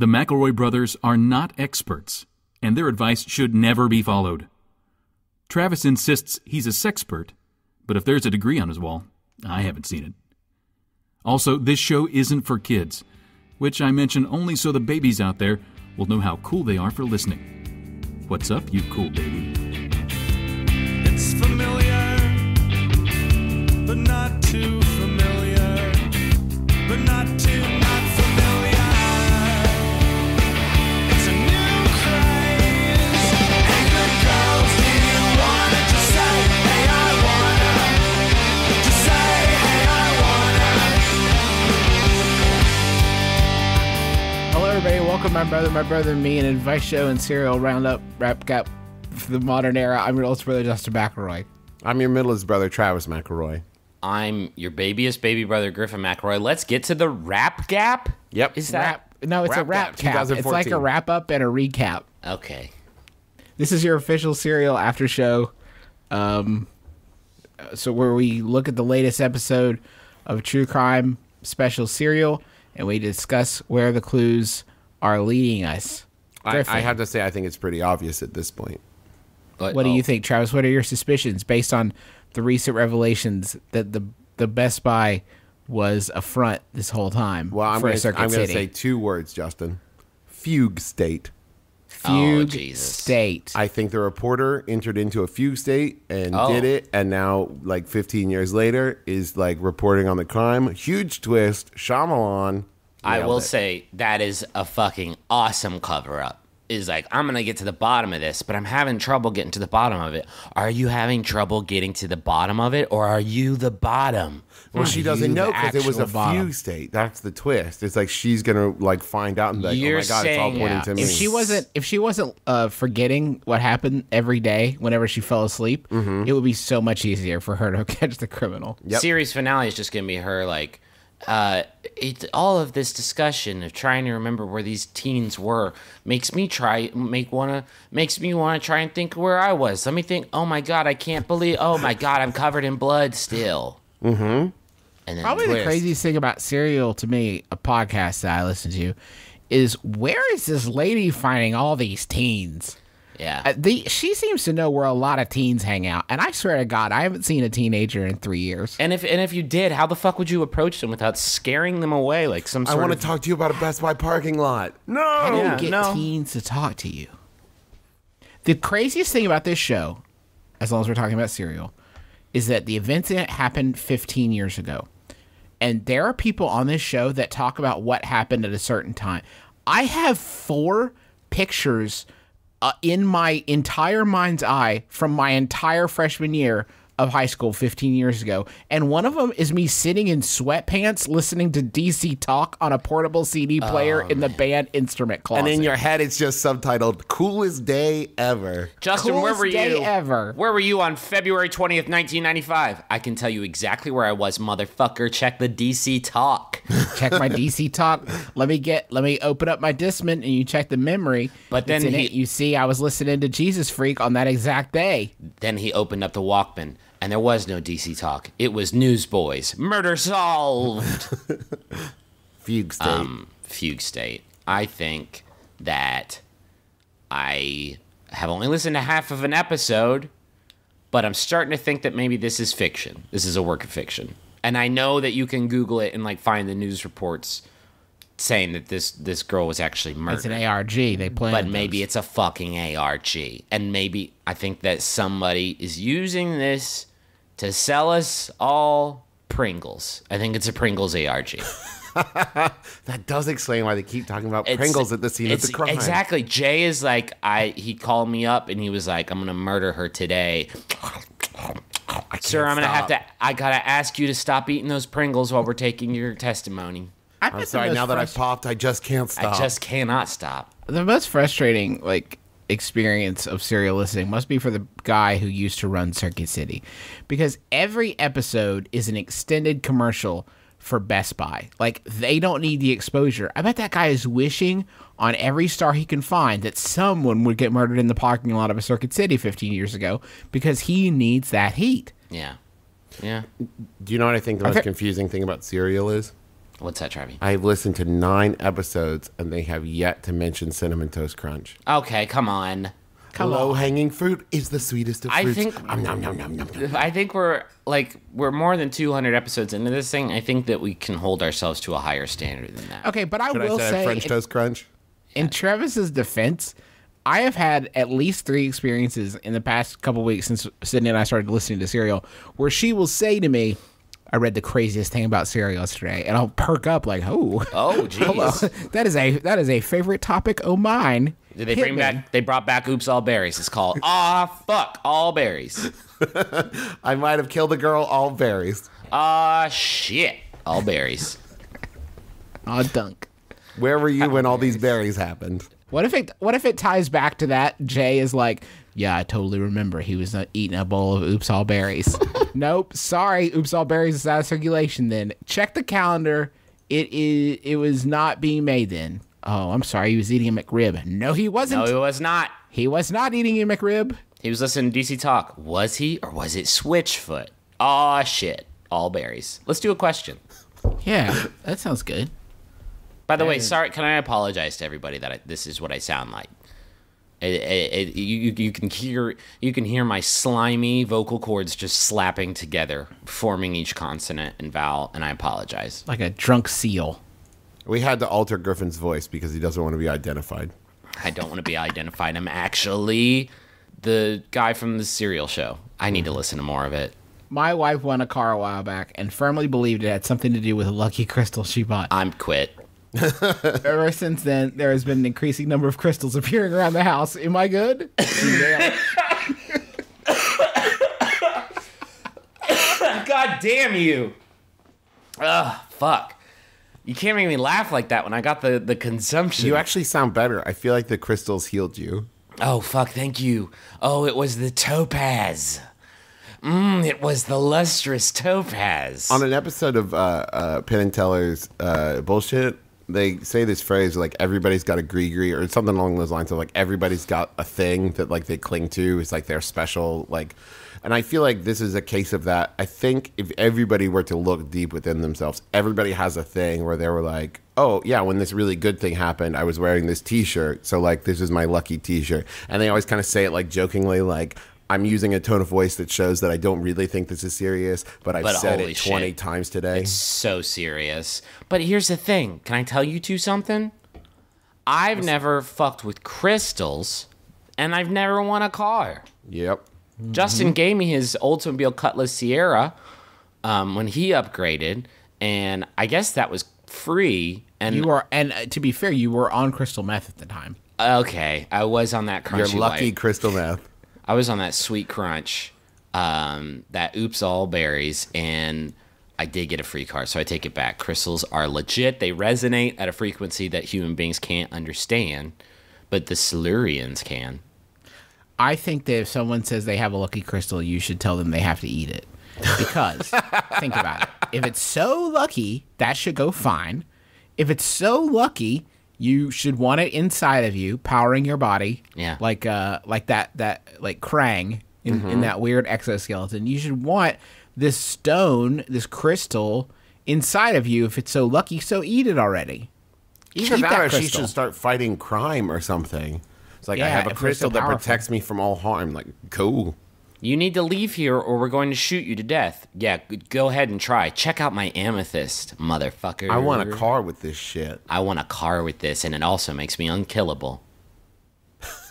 The McElroy brothers are not experts, and their advice should never be followed. Travis insists he's a sexpert, but if there's a degree on his wall, I haven't seen it. Also, this show isn't for kids, which I mention only so the babies out there will know how cool they are for listening. What's up, you cool baby? Everybody. My brother, my brother, and me, an advice show and serial roundup rap gap for the modern era. I'm your oldest brother, Justin McElroy. I'm your middleest brother, Travis McElroy. I'm your babyest baby brother, Griffin McElroy. Let's get to the rap gap. Yep. Is that Rap? No, it's a Rap rap Gap, cap. It's like a wrap up and a recap. okay? This is your official serial after show. Um, so where we look at the latest episode of True Crime Special Serial, and we discuss where the clues are leading us. I, I have to say, I think it's pretty obvious at this point. But, What do oh, you think, Travis? What are your suspicions based on the recent revelations that the the Best Buy was a front this whole time Well, I'm going to Circuit I'm gonna City? say two words, Justin. Fugue state. Fugue Oh, State. I think the reporter entered into a fugue state and Oh. did it, and now, like 15 years later, is like reporting on the crime. Huge twist. Shyamalan. I will it. say that is a fucking awesome cover up. Is like I'm gonna get to the bottom of this, but I'm having trouble getting to the bottom of it. Are you having trouble getting to the bottom of it, or are you the bottom? Well, she doesn't know because it was a actual bottom. fugue state. That's the twist. It's like she's gonna like find out and be like, You're oh my god, it's all saying- pointing Yeah. to me. if she wasn't if she wasn't uh, forgetting what happened every day whenever she fell asleep, Mm-hmm. it would be so much easier for her to catch the criminal. Yep. Series finale is just gonna be her like, uh, it all of this discussion of trying to remember where these teens were makes me try make wanna makes me wanna try and think where I was. Let me think. Oh my god, I can't believe. Oh my god, I'm covered in blood still. Mm-hmm. And then Probably the craziest thing about Serial to me, a podcast that I listen to, is where is this lady finding all these teens? Yeah. Uh, the she seems to know where a lot of teens hang out, and I swear to God, I haven't seen a teenager in three years. And if and if you did, how the fuck would you approach them without scaring them away like some I sort want of to talk to you about a Best Buy parking lot. No. How do Yeah, you get no. teens to talk to you? The craziest thing about this show, as long as we're talking about Serial, is that the events in it happened 15 years ago. And there are people on this show that talk about what happened at a certain time. I have four pictures uh, in my entire mind's eye from my entire freshman year of high school 15 years ago. And one of them is me sitting in sweatpants listening to DC Talk on a portable CD oh, player in the band instrument closet. And in your head, it's just subtitled "Coolest Day Ever." Justin, where were day you? ever. Where were you on February 20th, 1995? I can tell you exactly where I was, motherfucker. Check the DC talk. check my DC talk. Let me get let me open up my Discman and you check the memory. But then he- it, you see I was listening to Jesus Freak on that exact day. then he opened up the Walkman, and there was no DC talk. It was Newsboys. Murder solved. Fugue state. um, fugue state. I think that I have only listened to half of an episode, but I'm starting to think that maybe this is fiction. This is a work of fiction. And I know that you can Google it and like find the news reports saying that this this girl was actually murdered. It's an. ARG. They play. But maybe it's a fucking ARG. And maybe I think that somebody is using this to sell us all Pringles. I think it's a Pringles ARG. that does explain why they keep talking about It's- Pringles at the scene of the crime. Exactly. Jay is like, I. He called me up and he was like, "I'm gonna murder her today." Sir, I'm gonna have to. I gotta ask you to stop eating those Pringles while we're taking your testimony. I I'm sorry. most Now that I've popped, I just can't stop. I just cannot stop. the most frustrating like experience of serial listening must be for the guy who used to run Circuit City, because every episode is an extended commercial for Best Buy. Like they don't need the exposure. I bet that guy is wishing on every star he can find that someone would get murdered in the parking lot of a Circuit City 15 years ago because he needs that heat. Yeah. Yeah. Do you know what I think the most confusing thing about cereal is? What's that, Trevi? I've listened to nine episodes and they have yet to mention cinnamon toast crunch. Okay, come on. Come Low on. hanging fruit is the sweetest of I fruits. think- Um, nom, nom, nom, nom, nom. I think we're like we're more than 200 episodes into this thing. I think that we can hold ourselves to a higher standard than that. Okay, but I Should I will say, say, French toast crunch? in Travis's defense, I have had at least three experiences in the past couple weeks since Sydnee and I started listening to Serial, where she will say to me, "I read the craziest thing about Serial yesterday," and I'll perk up like, "Oh, Oh, jeez. that is a that is a favorite topic of mine." Did they Hit bring me. back? They brought back "Oops, All Berries." It's called "Ah, fuck, all berries." I might have killed a girl, all berries. Ah, shit, all berries. Aw, dunk. Where were you when all these berries happened? What if it What if it ties back to that? Jay is like, yeah, I totally remember. He was uh, eating a bowl of Oops All Berries. nope, sorry, Oops All Berries is out of circulation. Then check the calendar. It is. It was not being made then. Oh, I'm sorry. He was eating a McRib. No, he wasn't. No, he was not. He was not eating a McRib. He was listening to DC Talk. Was he, or was it Switchfoot? Ah, shit, all berries. Let's do a question. Yeah, that sounds good. By the way, sorry. Can I apologize to everybody that I, this is what I sound like? It, it, it, you, you- you can hear you can hear my slimy vocal cords just slapping together, forming each consonant and vowel, and I apologize. Like a drunk seal. We had to alter Griffin's voice because he doesn't want to be identified. I don't want to be identified. I'm actually the guy from the cereal show. I need to listen to more of it. My wife won a car a while back and firmly believed it had something to do with a lucky crystal she bought. I'm quit. Ever since then, there has been an increasing number of crystals appearing around the house. Am I good? God damn you! Ugh, fuck. You can't make me laugh like that when I got the, the consumption. You actually sound better. I feel like the crystals healed you. oh, fuck, thank you. Oh, it was the topaz. Mmm, it was the lustrous topaz. On an episode of uh, uh, Penn and Teller's uh, bullshit, they say this phrase like everybody's got a gree or something along those lines of like everybody's got a thing that like they cling to. is like their special like. And I feel like this is a case of that. I think if everybody were to look deep within themselves, everybody has a thing where they were like, "Oh yeah, when this really good thing happened, I was wearing this T-shirt, so like this is my lucky T-shirt." And they always kind of say it like jokingly, like. I'm using a tone of voice that shows that I don't really think this is serious, but I've But said it 20 shit. times today. It's so serious. But here's the thing. Can I tell you two something? I've never fucked with crystals, and I've never won a car. Yep. Justin gave me his Oldsmobile Cutlass Ciera um, when he upgraded, and I guess that was free. And You are, and uh, to be fair, you were on crystal meth at the time. okay, I was on that You're lucky light. crystal meth. I was on that sweet crunch, um, that oops all berries, and I did get a free car, so I take it back. Crystals are legit. They resonate at a frequency that human beings can't understand, but the Silurians can. I think that if someone says they have a lucky crystal, you should tell them they have to eat it. Because think about it. If it's so lucky, that should go fine. If it's so lucky, you should want it inside of you, powering your body. Yeah. Like uh like that that like Krang in, in that weird exoskeleton. You should want this stone, this crystal inside of you if it's so lucky, so eat it already. Either Keep that, or she should start fighting crime or something. It's like I have a they're so crystal that protects me from all harm. Like cool. You need to leave here or we're going to shoot you to death. Yeah, go ahead and try. Check out my amethyst, motherfucker. I want a car with this shit. I want a car with this, and it also makes me unkillable.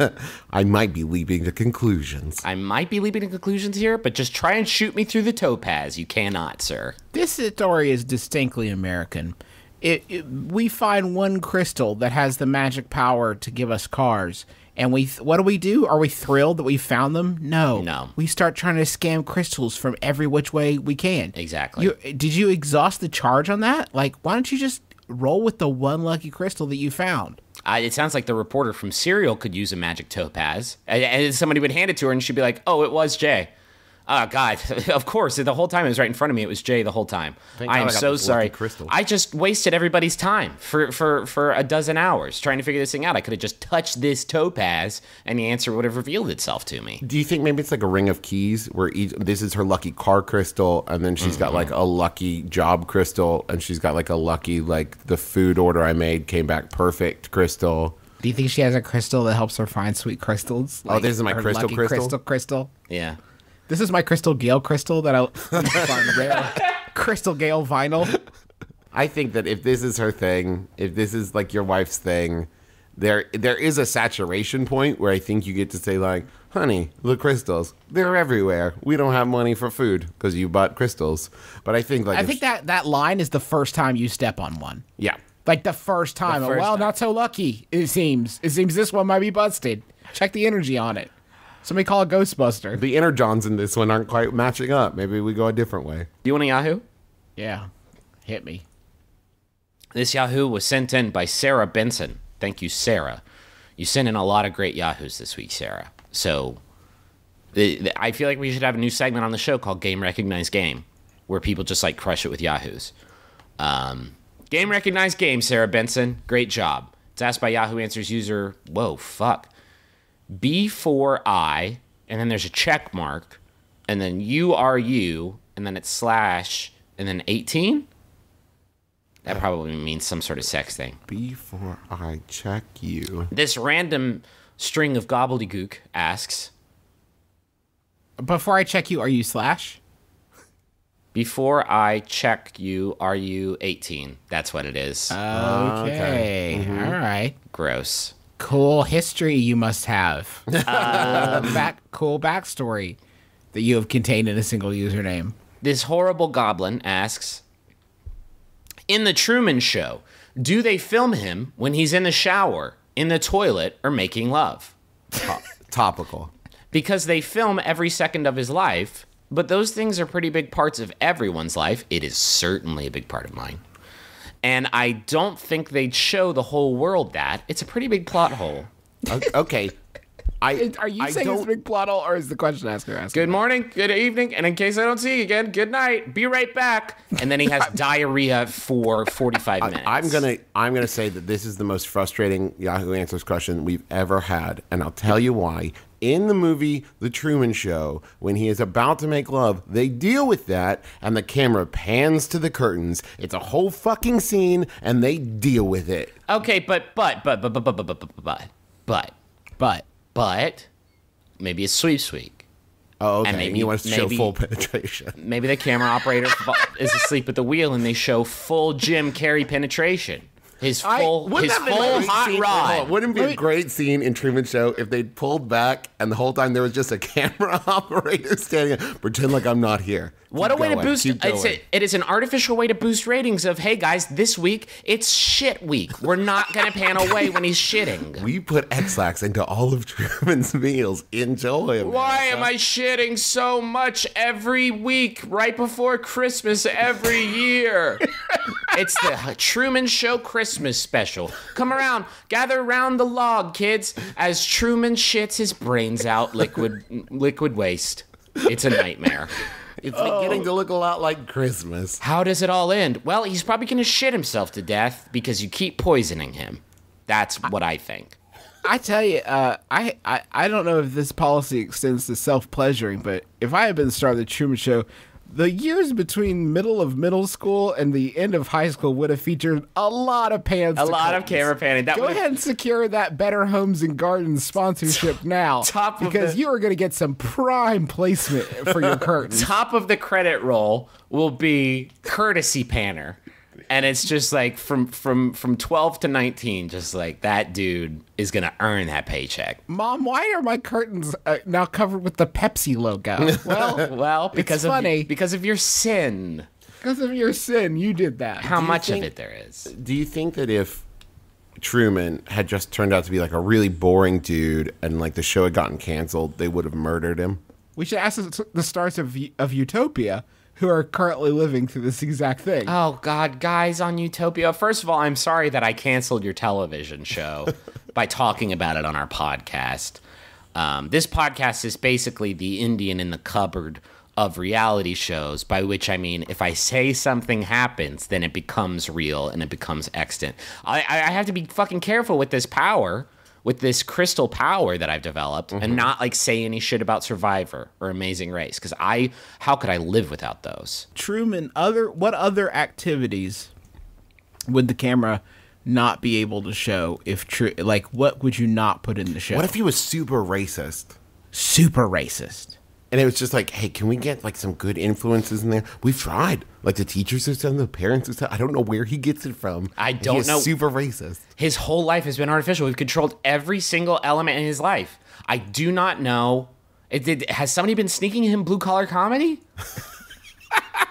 I might be leaping to conclusions. I might be leaping to conclusions here, but just try and shoot me through the topaz. You cannot, sir. This story is distinctly American. It, it- we find one crystal that has the magic power to give us cars, and we what do we do? Are we thrilled that we found them? No, No. We start trying to scam crystals from every which way we can. Exactly. You, did you exhaust the charge on that? Like, why don't you just roll with the one lucky crystal that you found? I, it sounds like the reporter from Serial could use a magic topaz, and, and somebody would hand it to her, and she'd be like, "Oh, it was Jay." Oh God! Of course, the whole time it was right in front of me. It was Jay the whole time. Thank I God am I so sorry. crystal. I just wasted everybody's time for for for a dozen hours trying to figure this thing out. I could have just touched this topaz, and the answer would have revealed itself to me. Do you think maybe it's like a ring of keys where each this is her lucky car crystal, and then she's got mm-hmm. like a lucky job crystal, and she's got like a lucky like the food order I made came back perfect crystal. Do you think she has a crystal that helps her find sweet crystals? Oh, this is my crystal lucky crystal? crystal crystal. Yeah. This is my crystal Gayle crystal that I find rare. Crystal Gayle vinyl. I think that if this is her thing, if this is like your wife's thing, there there is a saturation point where I think you get to say like, "Honey, the crystals, they're everywhere. We don't have money for food because you bought crystals." But I think like I think that that line is the first time you step on one. yeah. Like the first time. first well, time. not so lucky. It seems. It seems this one might be busted. Check the energy on it. Somebody call a Ghostbuster. The inner Johns in this one aren't quite matching up. Maybe we go a different way. Do you want a Yahoo? Yeah, hit me. This Yahoo was sent in by Sarah Benson. Thank you, Sarah. You sent in a lot of great Yahoos this week, Sarah. So the, the- I feel like we should have a new segment on the show called Game Recognized Game, where people just like crush it with Yahoos. Um, game Recognized Game, Sarah Benson. Great job. It's asked by Yahoo Answers user, whoa, fuck. B4I, and then there's a check mark, and then U R U, and then it's slash, and then 18? That probably means some sort of sex thing. Before I check you, This random string of gobbledygook asks, Before I check you, are you slash? Before I check you, are you 18? That's what it is. Okay. Mm-hmm. All right. Gross. Cool history you must have. Uh, back cool backstory that you have contained in a single username. This horrible goblin asks In the Truman Show, do they film him when he's in the shower, in the toilet, or making love? To- topical. Because they film every second of his life, but those things are pretty big parts of everyone's life. It is certainly a big part of mine. And I don't think they'd show the whole world that. It's a pretty big plot hole. Okay. I Are you I saying it's don't- a big plot hole, or is the question asker asking? Good morning, good evening, and in case I don't see you again, good night. Be right back. And then he has diarrhea for 45 minutes. I'm gonna I'm gonna say that this is the most frustrating Yahoo Answers question we've ever had, and I'll tell you why. In the movie The Truman Show, when he is about to make love, they deal with that, and the camera pans to the curtains. It's a whole fucking scene, and they deal with it. Okay, but but but but but but but but but but but But but maybe it's sweep sweep. Oh, okay. And maybe- you want us to maybe- show full penetration. Maybe the camera operator is asleep at the wheel and they show full Jim Carrey penetration. His I- full his that full hot scene- hold on, rod. Wouldn't it be a great scene in Truman Show if they pulled back and the whole time there was just a camera operator standing there, pretend like I'm not here. What Keep a way to boost! keep It's a, it is an artificial way to boost ratings. Of hey guys, this week it's shit week. We're not gonna pan away when he's shitting. We put Ex-Lax into all of Truman's meals. Enjoy. Why am I shitting so much every week right before Christmas every year? it's the Truman Show Christmas special. Come around, gather around the log, kids, as Truman shits his brains out liquid liquid waste. It's a nightmare. It's beginning to look a lot like Christmas. How does it all end? Well, he's probably going to shit himself to death because you keep poisoning him. That's what I think. I tell you, uh, I, I I don't know if this policy extends to self pleasuring, but if I had been the star of the Truman Show, the years between middle of middle school and the end of high school would have featured a lot of pans. A lot of camera panning. That Go would've- ahead and secure that Better Homes and Gardens sponsorship now, top of because the- you are going to get some prime placement for your curtains. Top of the credit roll will be courtesy panner. And it's just like from from from 12 to 19 just like that dude is going to earn that paycheck. Mom, why are my curtains uh, now covered with the Pepsi logo? Well, Well, because of funny. because of your sin. because of your sin, you did that. How much think- of it there is. Do you think that if Truman had just turned out to be like a really boring dude and like the show had gotten canceled, they would have murdered him? We should ask the the stars of of Utopia who are currently living through this exact thing. Oh God, guys on Utopia. First of all, I'm sorry that I canceled your television show by talking about it on our podcast. Um, this podcast is basically the Indian in the cupboard of reality shows, by which I mean if I say something happens, then it becomes real and it becomes extant. I, I I have to be fucking careful with this power, with this crystal power that I've developed, and mm-hmm. not like say any shit about Survivor or Amazing Race, because I, how could I live without those? Truman, other what other activities would the camera not be able to show if true? Like, what would you not put in the show? What if he was super racist? super racist? And it was just like, hey, can we get like some good influences in there? We've tried. Like the teachers who said, the parents who said, I don't know where he gets it from. I don't is know. Super racist. His whole life has been artificial. We've controlled every single element in his life. I do not know. It did, has somebody been sneaking him blue collar comedy?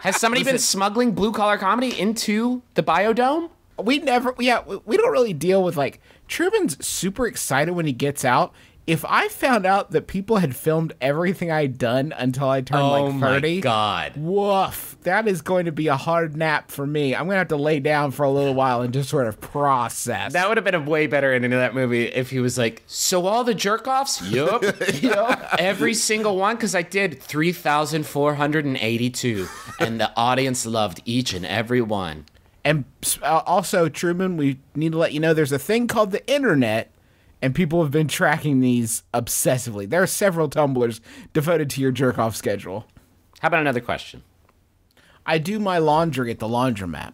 has somebody been smuggling blue collar comedy into the biodome? we never yeah we- we don't really deal with like truman's super excited when he gets out if i found out that people had filmed everything i'd done until i turned Oh like 30 my god. woof that is going to be a hard nap for me i'm gonna have to lay down for a little while and just sort of process That would have been a way better ending to that movie if he was like, so all the jerk offs? Yup. yup. Every single one, because I did 3,482. And the audience loved each and every one. and uh, also truman we need to let you know there's a thing called the internet and people have been tracking these obsessively there are several Tumblrs devoted to your jerk off schedule How about another question? I do my laundry at the laundromat.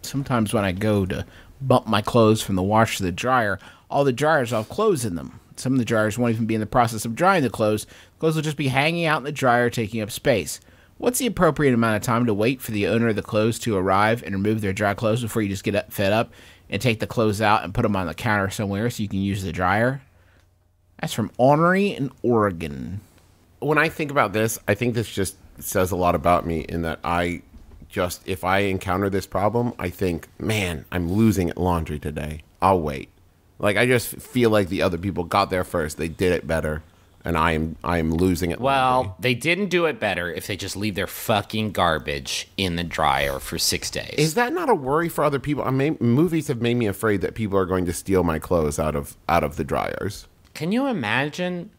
Sometimes when I go to bump my clothes from the wash to the dryer, all the dryers will have clothes in them. Some of the dryers won't even be in the process of drying the clothes. Clothes will just be hanging out in the dryer, taking up space. What's the appropriate amount of time to wait for the owner of the clothes to arrive and remove their dry clothes before you just get up, fed up and take the clothes out and put them on the counter somewhere so you can use the dryer? That's from Ornery in Oregon. when I think about this, I think this just says a lot about me in that I just, if I encounter this problem, I think, man, I'm losing at laundry today. I'll wait. Like I just feel like the other people got there first. They did it better, and I am I am losing it. laundry. Well, they didn't do it better if they just leave their fucking garbage in the dryer for six days. Is that not a worry for other people? I mean, movies have made me afraid that people are going to steal my clothes out of out of the dryers. Can you imagine?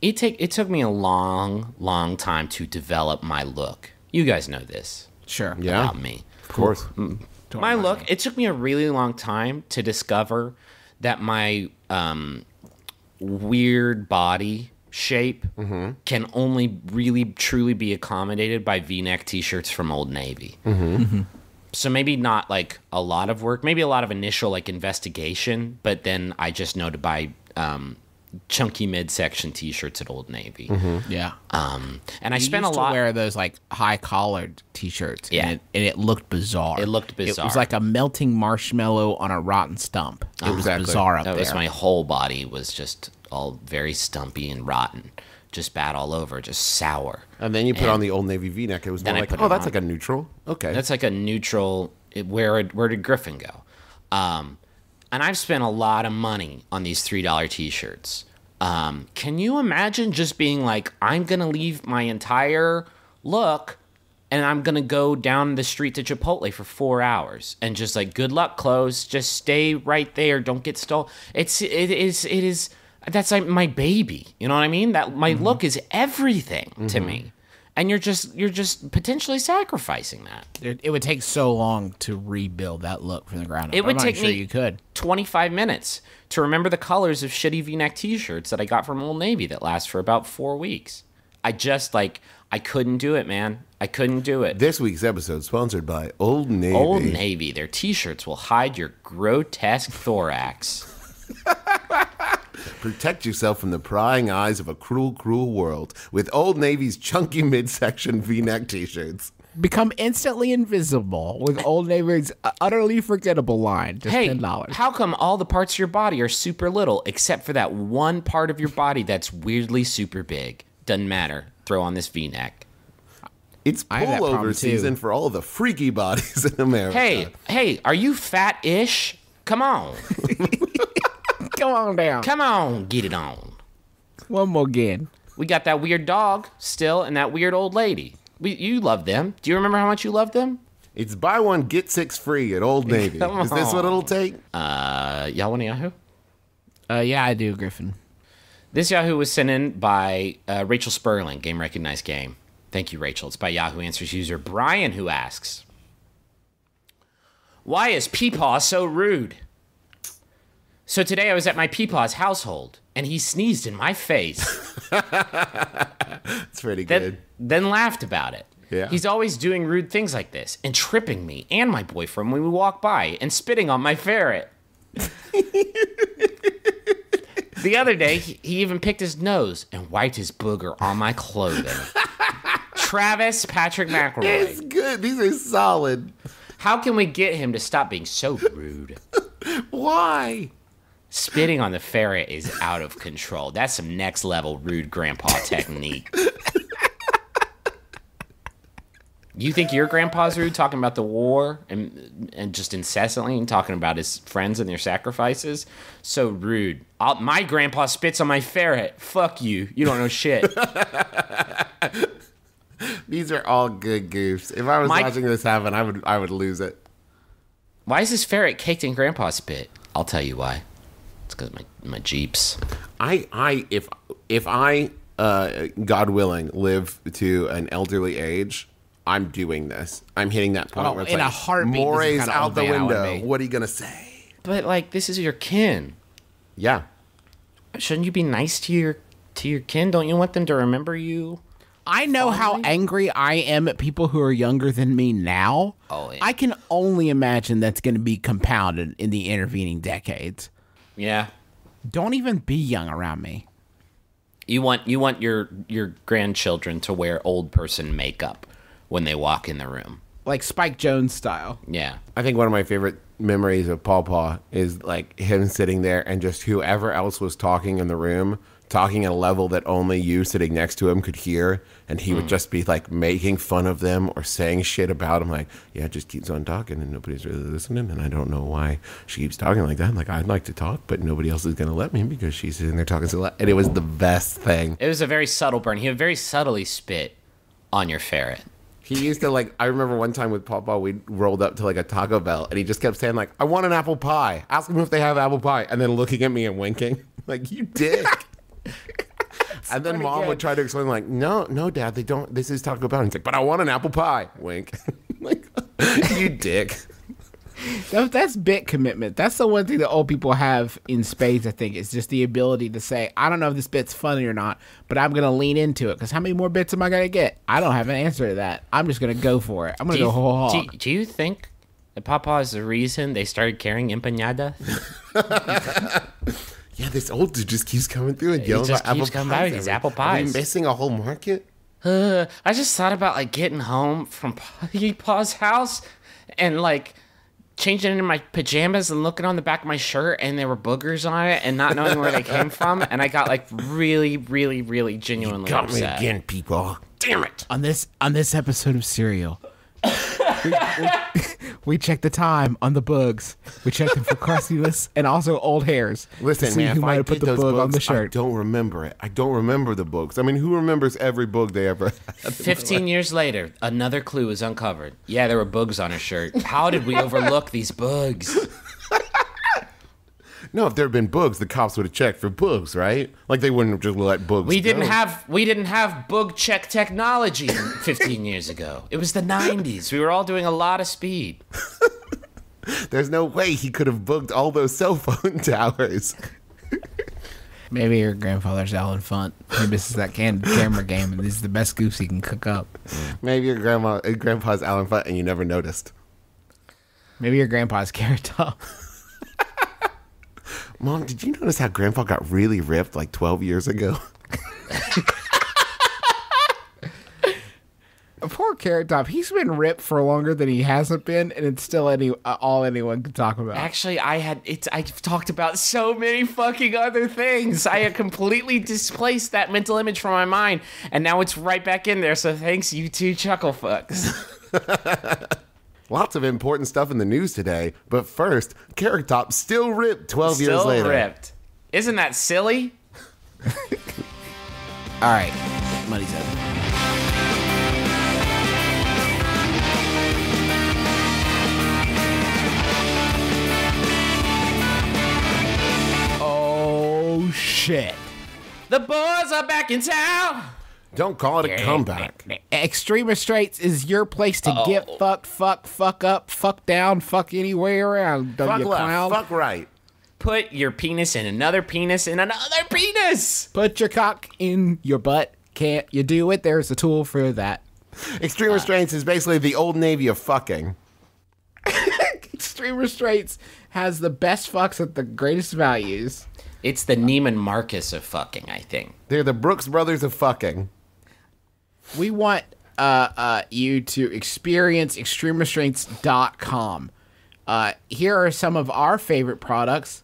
It take it took me a long, long time to develop my look. You guys know this Sure. Yeah, about me. of course. my look it took me a really long time to discover that my um, weird body shape can only really truly be accommodated by v-neck t-shirts from old navy so maybe not like a lot of work maybe a lot of initial like investigation but then i just know to buy um, chunky midsection t-shirts at old navy Yeah. um, and i You spent a used to lot wear those like high collared t-shirts. Yeah. and it, and it looked bizarre. It looked bizarre. It was like a melting marshmallow on a rotten stump. It was Exactly. bizarre up That there. was my whole body was just all very stumpy and rotten, just bad all over, just sour. And then you put on the old navy V-neck. It was Then more I like, oh, that's on. like a neutral. Okay, That's like a neutral. It, where where did Griffin go? Um, and I've spent a lot of money on these three dollar T-shirts. Um, can you imagine just being like, I'm gonna leave my entire look, and I'm gonna go down the street to Chipotle for four hours, and just like, good luck, clothes. Just stay right there. Don't get stolen. It's it is it is. That's like my baby. You know what I mean? That my mm-hmm. look is everything to mm-hmm. me. And you're just you're just potentially sacrificing that. It, it would take so long to rebuild that look from the ground up. It would I'm not take sure me- you could. 25 minutes to remember the colors of shitty v-neck t-shirts that I got from Old Navy that last for about 4 weeks. I just like I couldn't do it, man. I couldn't do it. This week's episode sponsored by Old Navy. Old Navy, their t-shirts will hide your grotesque thorax. Protect yourself from the prying eyes of a cruel, cruel world with Old Navy's chunky midsection V-neck t-shirts. Become instantly invisible with Old Navy's uh, utterly forgettable line. Just Hey, ten dollars. how come all the parts of your body are super little except for that one part of your body that's weirdly super big? Doesn't matter. Throw on this v-neck. It's I have pullover too. season for all the freaky bodies in America. Hey, hey, are you fat-ish? Come on. Come on down. Come on, get it on. One more again. We got that weird dog still and that weird old lady. We, you love them. Do you remember how much you love them? It's buy one, get six free at Old Navy. Come Is this what it'll take? Uh, y'all want a Yahoo? Uh, yeah, I do, Griffin. This Yahoo was sent in by uh, Rachel Sperling, Game Recognized Game. Thank you, Rachel. It's by Yahoo Answers user Brian who asks, "Why is Peepaw so rude?" So today I was at my Peepaw's household, and he sneezed in my face. That's pretty good. then laughed about it. Yeah. He's always doing rude things like this and tripping me and my boyfriend when we walk by and spitting on my ferret. the other day, he, he even picked his nose and wiped his booger on my clothing. Travis Patrick McElroy. It's good. These are solid. How can we get him to stop being so rude? Why? Spitting on the ferret is out of control. That's some next level rude grandpa technique. You think your grandpa's rude talking about the war and and just incessantly and talking about his friends and their sacrifices? So rude. I'll, my grandpa spits on my ferret. Fuck you. You don't know shit. These are all good goofs. If I was Mike- watching this happen, I would I would lose it. why is this ferret caked in grandpa's spit? I'll tell you why. It's because my my jeeps. I I if if I uh God willing live to an elderly age, I'm doing this. I'm hitting that point Oh, where it's in like, a heartbeat, this Morey's out the man I would window. What are you gonna say? But like, this is your kin. Yeah. Shouldn't you be nice to your to your kin? Don't you want them to remember you? I know how angry I am at people who are younger than me now. Oh, yeah. I can only imagine that's going to be compounded in the intervening decades. Yeah. Don't even be young around me. You want you want your your grandchildren to wear old person makeup when they walk in the room. Like Spike Jonze style. Yeah. I think one of my favorite memories of Paw Paw is like him sitting there and just whoever else was talking in the room, talking at a level that only you sitting next to him could hear, and he would hmm. just be like making fun of them or saying shit about him, like, yeah, just keeps on talking and nobody's really listening, and I don't know why she keeps talking like that. Like, I'd like to talk, but nobody else is gonna let me because she's sitting there talking so loud. And it was the best thing. It was a very subtle burn. He would very subtly spit on your ferret. He used to like. I remember one time with Papa, we rolled up to like a Taco Bell, and he just kept saying like, "I want an apple pie." Ask him if they have apple pie, and then looking at me and winking, like, "You dick." and then mom would try to explain like, "No, no, Dad, they don't. This is Taco Bell." And he's like, "But I want an apple pie." Wink. like, you dick. That, that's bit commitment. That's the one thing that old people have in spades, I think, is just the ability to say, I don't know if this bit's funny or not, but I'm going to lean into it because how many more bits am I going to get? I don't have an answer to that. I'm just going to go for it. I'm going to go whole do, hog. do you think that Papa is the reason they started carrying empanada? Yeah, this old dude just keeps coming through and yelling just about keeps apple coming pies. by with these every- apple Are we pies. missing a whole market. Uh, I just thought about like getting home from Papa's house and like changing into my pajamas and looking on the back of my shirt and there were boogers on it and not knowing where they came from and I got like really, really, really genuinely Got me upset. again, people. Damn it. on this on this episode of Serial, we, we, we check the time on the bugs. We check them for crustiness and also old hairs. to Listen, see man, who if might I have put the those bug books, on the shirt. I shirt. don't remember it. I don't remember the books. I mean, who remembers every book they ever had? 15 years later, another clue is uncovered. Yeah, there were bugs on her shirt. How did we overlook these bugs? No, if there had been bugs, the cops would have checked for bugs, right? Like they wouldn't have just let bugs. We didn't go. have we didn't have bug check technology 15 years ago. It was the 90s. We were all doing a lot of speed. There's no way he could have booked all those cell phone towers. Maybe your grandfather's Allen Funt. Maybe this is that candid camera game, and this is the best goose he can cook up. Maybe your grandma, grandpa's Allen Funt, and you never noticed. Maybe your grandpa's Carrot Top. Mom, did you notice how Grandpa got really ripped like 12 years ago? Poor Carrot Top. He's been ripped for longer than he hasn't been, and it's still any uh, all anyone can talk about. Actually, I had it's I've talked about so many fucking other things. I had completely displaced that mental image from my mind, and now it's right back in there. So thanks you two chuckle fucks. Lots of important stuff in the news today, but first, Carrot Top still ripped 12 years Still later. ripped. Isn't that silly? All right, money's up. Oh shit! The boys are back in town. Don't call it a comeback. Extreme Restraints is your place to get fucked, fuck, fuck up, fuck down, fuck anywhere around. Fuck you left, clown. fuck right. Put your penis in another penis in another penis. Put your cock in your butt. Can't you do it? There's a tool for that. Extreme restraints uh. is basically the old navy of fucking. Extreme Restraints has the best fucks at the greatest values. It's the Neiman Marcus of fucking, I think. They're the Brooks brothers of fucking. We want uh, uh, you to experience extremerestraints.com. Uh, here are some of our favorite products.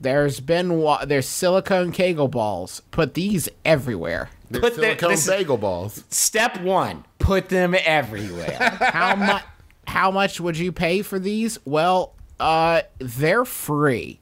There's been wa- there's silicone kegel balls. Put these everywhere. They're Put the- silicone this- bagel balls. Step one: put them everywhere. How much? How much would you pay for these? Well, uh, they're free.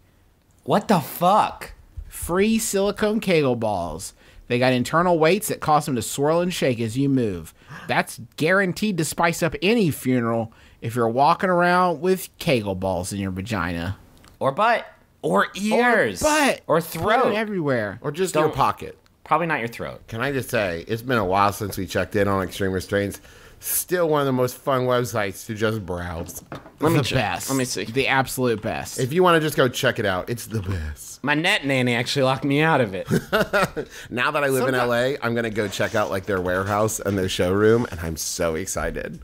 what the fuck? Free silicone kegel balls. They got internal weights that cause them to swirl and shake as you move. That's guaranteed to spice up any funeral if you're walking around with kegel balls in your vagina. Or butt? Or ears? But Or throat? everywhere. Or just your Don't- pocket. Probably not your throat. Can I just say, it's been a while since we checked in on Extreme Restraints. Still one of the most fun websites to just browse. Let me the check. best. Let me see. The absolute best. If you want to just go check it out, it's the best. My net nanny actually locked me out of it. Now that I live in LA, I'm going to go check out like their warehouse and their showroom, and I'm so excited.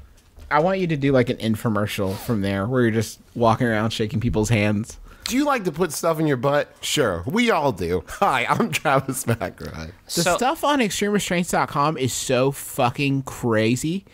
I want you to do like an infomercial from there where you're just walking around shaking people's hands. Do you like to put stuff in your butt? Sure, we all do. Hi, I'm Travis McRae. The So- stuff on extremerestraints.com is so fucking crazy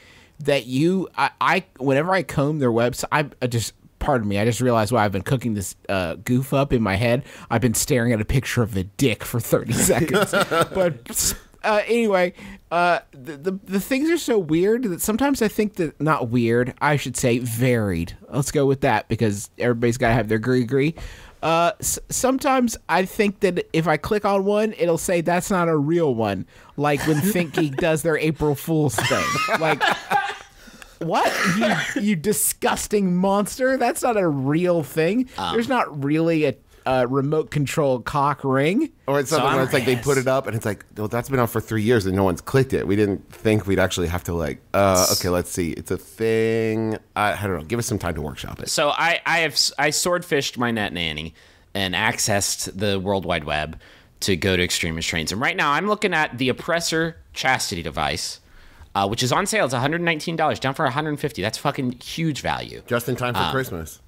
that you, I, I whenever I comb their website, I, I just, pardon me, I just realized why I've been cooking this uh, goof up in my head. I've been staring at a picture of a dick for 30 seconds. but uh, anyway, uh, the, the, the things are so weird that sometimes I think that, not weird, I should say varied. Let's go with that because everybody's got to have their gree gree. Uh, s- sometimes I think that if I click on one, it'll say that's not a real one. Like when ThinkGeek does their April Fool's thing. Like, what you you disgusting monster? That's not a real thing. There's not really a, a remote control cock ring. Or it's something I'm where it's like they put it up and it's like, well, that's been out for three years and no one's clicked it. We didn't think we'd actually have to like, uh, okay, let's see. It's a thing. I, I don't know. Give us some time to workshop it. So I, I have I swordfished my net nanny and accessed the World Wide Web to go to extremist trains. And right now I'm looking at the oppressor chastity device, uh, which is on sale. It's $119, down for 150 That's fucking huge value. Just in time for Christmas.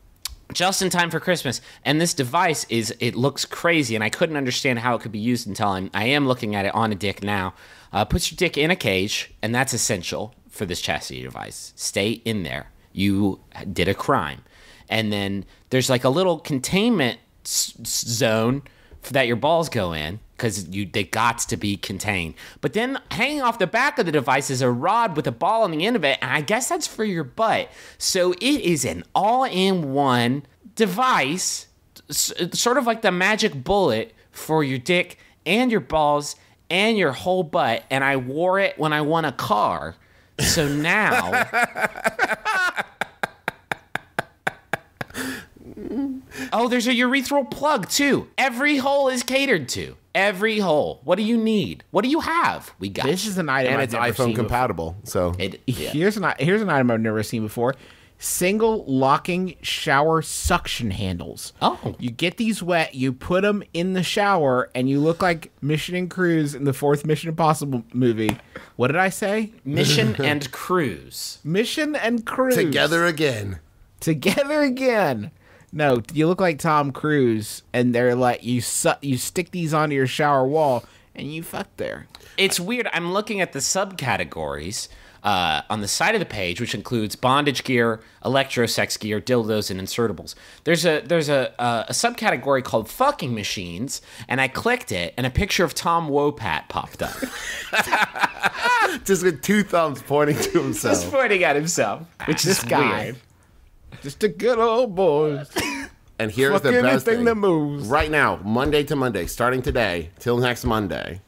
Just in time for Christmas. And this device is it looks crazy, and I couldn't understand how it could be used until I'm I am looking at it on a dick now. Uh, puts your dick in a cage, and that's essential for this chastity device. Stay in there. You did a crime. And then there's like a little containment zone that your balls go in because you they got to be contained. But then hanging off the back of the device is a rod with a ball on the end of it, and I guess that's for your butt. So it is an all-in-one device, sort of like the magic bullet for your dick and your balls and your whole butt. And I wore it when I won a car. So now. Oh, there's a urethral plug too. Every hole is catered to. Every hole. What do you need? What do you have? We got This you. is an item And I've it's never seen iPhone compatible. So It- yeah. Here's an here's an item I've never seen before. Single locking shower suction handles. Oh. You get these wet, you put them in the shower, and you look like Mission and Cruise in the fourth Mission Impossible movie. What did I say? Mission and cruise. Mission and Cruise together again. together again. No, you look like Tom Cruise, and they're like you su- you stick these onto your shower wall, and you fuck there. It's weird. I'm looking at the subcategories uh, on the side of the page, which includes bondage gear, electro sex gear, dildos, and insertables. There's a there's a, a a subcategory called fucking machines, and I clicked it, and a picture of Tom Wopat popped up, Just with two thumbs pointing to himself, just pointing at himself, which This is guy, weird. Just a good old boy. And here's Fuck the best anything thing. that moves. Right now, Monday to Monday, starting today till next Monday,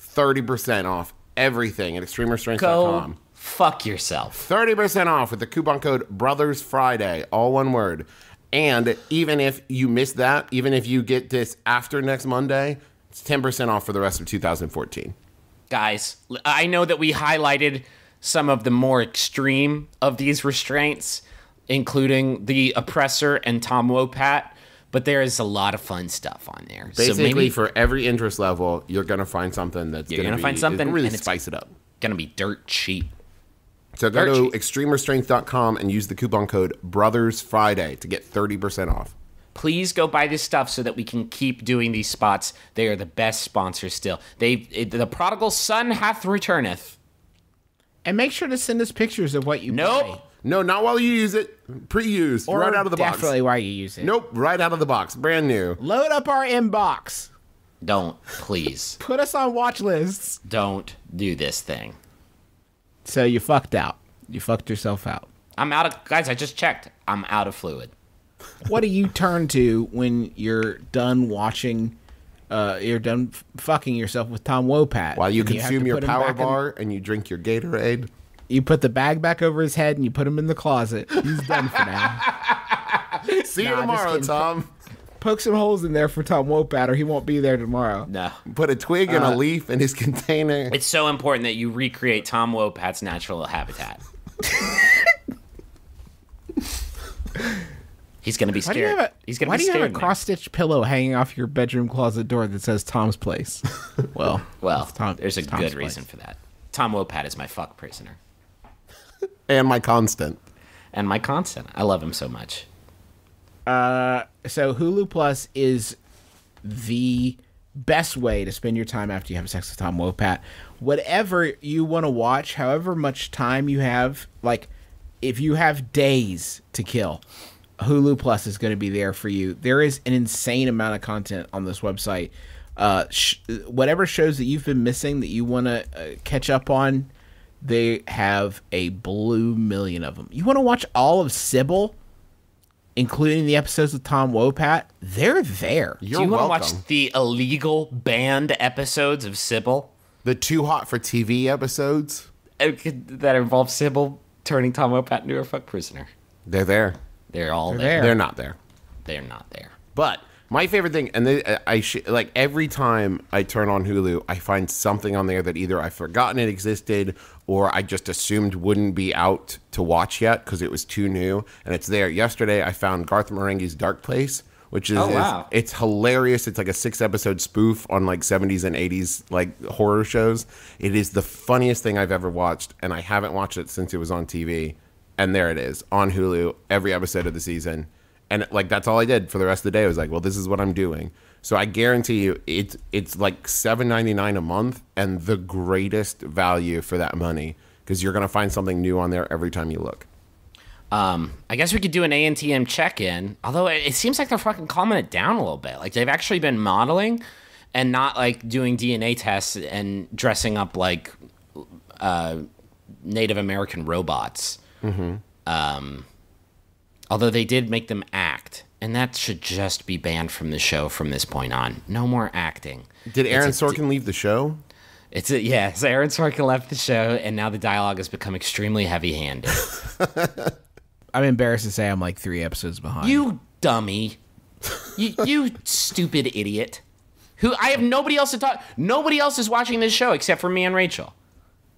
30% off everything at Go extremerestraints.com. fuck yourself. 30% off with the coupon code Brothers Friday, all one word. And even if you miss that, even if you get this after next Monday, it's 10% off for the rest of 2014. guys, I know that we highlighted some of the more extreme of these restraints, including the oppressor and Tom Wopat, but there is a lot of fun stuff on there. Basically, so maybe for every interest level, you're gonna find something that's You're gonna, gonna be, find something, really and spice it up. gonna be dirt cheap. So go Dirt to cheap. extremerestraints.com and use the coupon code Brothers Friday to get thirty percent off. Please go buy this stuff so that we can keep doing these spots. They are the best sponsors still. They it, the prodigal son hath returneth. And make sure to send us pictures of what you Nope. buy. No, not while you use it. Pre-used, Or right out of the definitely box. why you use it. Nope, right out of the box, brand new. Load up our inbox. Don't please Put us on watch lists. don't do this thing. So you fucked out. You fucked yourself out. I'm out of guys. I just checked. I'm out of fluid. what do you turn to when you're done watching? Uh, you're done f- fucking yourself with Tom Wopat. While you consume to your power back in- bar and you drink your Gatorade. You put the bag back over his head and you put him in the closet. He's done for now. See Nah, you tomorrow. Tom. Poke some holes in there for Tom Wopat, or he won't be there tomorrow. No. Put a twig and a uh, leaf in his container. It's so important that you recreate Tom Wopat's natural habitat. He's gonna be Why do you scared. have a, He's gonna why be do you have a cross stitch pillow hanging off your bedroom closet door that says Tom's place? Well, well, Tom- there's a Tom's good place. reason for that. Tom Wopat is my fuck prisoner and my constant. and my constant. I love him so much. Uh, so Hulu Plus is the best way to spend your time after you have sex with Tom Wopat. Whatever you want to watch, however much time you have, like if you have days to kill, Hulu Plus is going to be there for you. There is an insane amount of content on this website. Uh, sh- whatever shows that you've been missing that you want to uh, catch up on, they have a blue million of them. You want to watch all of Cybill? including the episodes with Tom Wopat, they're there. You're Do you want to watch the illegal banned episodes of Cybill the too hot for TV episodes. Uh, that involve Cybill turning Tom Wopat into a fuck prisoner? They're there. They're all They're there. there. They're not there. They're not there. But my favorite thing, and they, I- sh- like every time I turn on Hulu, I find something on there that either I've forgotten it existed or I just assumed wouldn't be out to watch yet because it was too new, and it's there. Yesterday, I found Garth Marenghi's Dark Place, which is, Oh, is- it's hilarious. It's like a six episode spoof on like 70s and 80s like horror shows. It is the funniest thing I've ever watched, and I haven't watched it since it was on TV. And there it is on Hulu, every episode of the season. And like that's all I did for the rest of the day. I was like, well, this is what I'm doing. So I guarantee you, it's it's like seven ninety nine a month, and the greatest value for that money because you're gonna find something new on there every time you look. Um, I guess we could do an ANTM check-in. Although it, it seems like they're fucking calming it down a little bit. Like they've actually been modeling and not like doing DNA tests and dressing up like uh, Native American robots. Mm-hmm. Um, although they did make them act, and that should just be banned from the show from this point on. No more acting. Did Aaron It's a- Sorkin leave the show? It's a, yeah. So Aaron Sorkin left the show, and now the dialogue has become extremely heavy-handed. I'm embarrassed to say I'm like three episodes behind. You dummy. You, you stupid idiot. Who I have nobody else to talk. Nobody else is watching this show except for me and Rachel.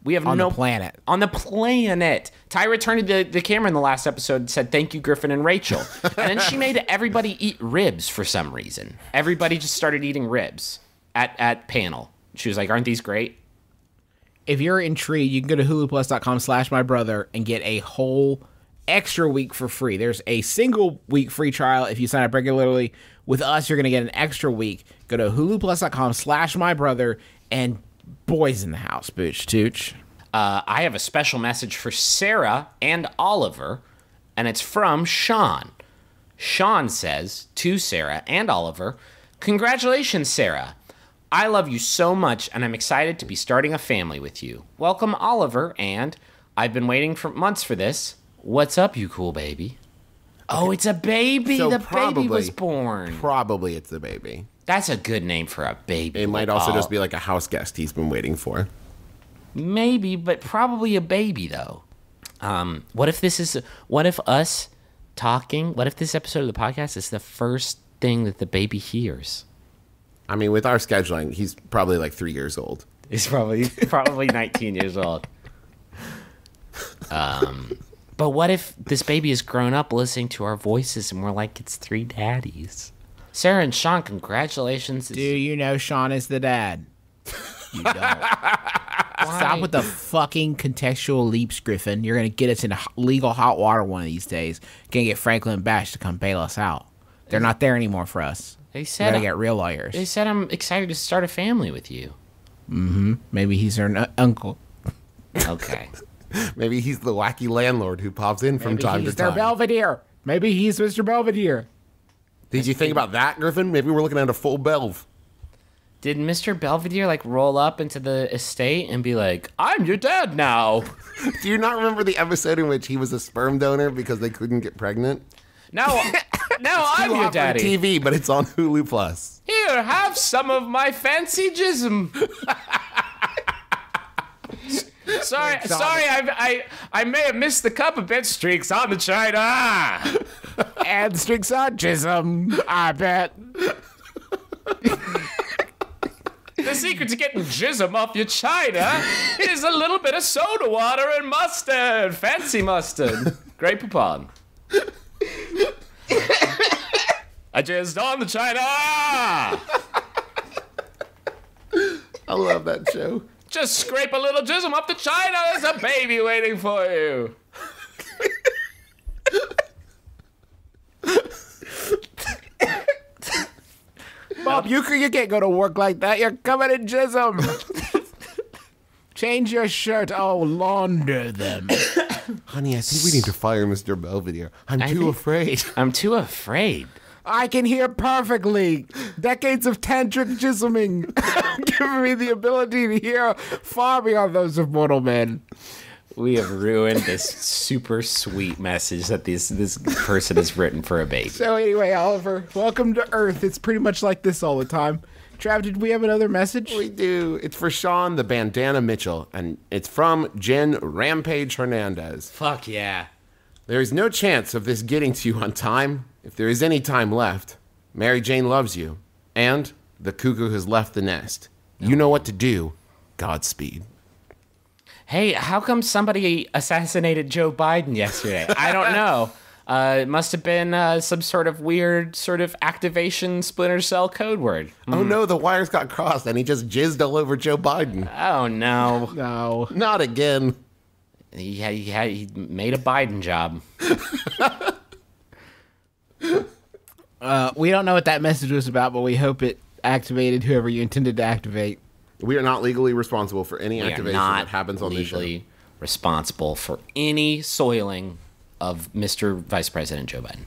We have on no the planet. on the planet. Tyra turned to the, the camera in the last episode and said, Thank you, Griffin and Rachel. and then she made everybody eat ribs for some reason. Everybody just started eating ribs at, at panel. She was like, Aren't these great? If you're intrigued, you can go to huluplus.com slash my brother and get a whole extra week for free. There's a single week free trial if you sign up regularly. With us, you're going to get an extra week. Go to huluplus.com slash my brother and boys in the house, booch tooch. uh, I have a special message for Sarah and Oliver, and it's from Sean. Sean says to Sarah and Oliver, Congratulations, Sarah. I love you so much, and I'm excited to be starting a family with you. Welcome, Oliver, and I've been waiting for months for this. What's up, you cool baby? Oh, it's a baby. So the baby probably- was born. Probably it's the baby. That's a good name for a baby. It might also Oh, just be like a house guest he's been waiting for. Maybe, but probably a baby though. Um, what if this is what if us talking? What if this episode of the podcast is the first thing that the baby hears? I mean, with our scheduling, he's probably like three years old. He's probably probably 19 years old. Um, but what if this baby is grown up listening to our voices and we're like, it's three daddies? Sarah and Sean, congratulations. Do you know Sean is the dad? You don't. Stop with the fucking contextual leaps, Griffin. You're gonna get us into h- legal hot water one of these days. Gonna get Franklin and Bash to come bail us out. They're not there anymore for us. They We said gotta get real lawyers. they said I'm excited to start a family with you. Mm-hmm. Maybe he's their n- uncle. Okay. Maybe he's the wacky landlord who pops in from Maybe time he's to their time. Belvedere. Maybe he's Mr. Belvedere. Did you think about that, Griffin? Maybe we're looking at a full belv. Did Mr. Belvedere like roll up into the estate and be like, "I'm your dad now"? Do you not remember the episode in which he was a sperm donor because they couldn't get pregnant? Now, now I'm your daddy. TV, but it's on Hulu Plus. Here, have some of my fancy jism. sorry, sorry, I, I, I may have missed the cup a bit. Streaks on the china. And streaks on jism, I bet. The secret to getting jism off your china is a little bit of soda water and mustard. Fancy mustard. Grey Poupon. I jizzed on the china. I love that show. Just scrape a little jism off the china. There's a baby waiting for you. Bob Uecker, you can't go to work like that. You're covered in jism. Change your shirt. Oh, launder them. Honey, I think we need to fire Mr. Belvedere. I'm too think- afraid. I'm too afraid. I can hear perfectly. Decades of tantric jisming giving me the ability to hear far beyond those of mortal men. We have ruined this super sweet message that this this person has written for a baby. So anyway, Oliver, welcome to Earth. It's pretty much like this all the time. Trav, did we have another message? We do. It's for Sean the Bandana Mitchell, and it's from Jen Rampage Hernandez. Fuck yeah. There is no chance of this getting to you on time. If there is any time left, Mary Jane loves you, and the cuckoo has left the nest. You know what to do. Godspeed. Hey, how come somebody assassinated Joe Biden yesterday? I don't know. Uh, it must have been uh, some sort of weird sort of activation Splinter Cell code word. Oh no, the wires got crossed, and he just jizzed all over Joe Biden. Oh no. No. Not again. He, had, he, had, he made a Biden job. Uh, we don't know what that message was about, but we hope it activated whoever you intended to activate. We are not legally responsible for any We activation that happens on this show. legally responsible for any soiling of Mr. Vice President Joe Biden.